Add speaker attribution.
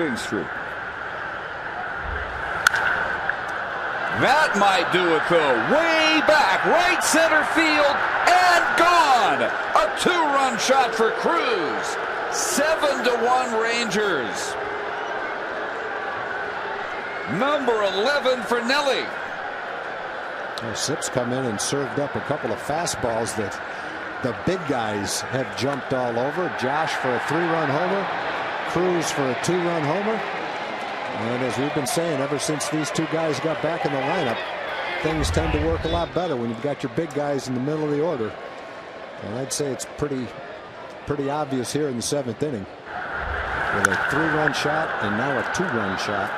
Speaker 1: hitting streak. That might do it though. Way back, right center field, and gone. A two-run shot for Cruz. Seven to one Rangers. Number 11 for Nelly.
Speaker 2: Well, Sipp's come in and served up a couple of fastballs that the big guys have jumped all over. Josh for a three-run homer. Cruz for a two-run homer. And as we've been saying ever since these two guys got back in the lineup, things tend to work a lot better when you've got your big guys in the middle of the order. And I'd say it's pretty pretty obvious here in the seventh inning with a three-run shot and now a two-run shot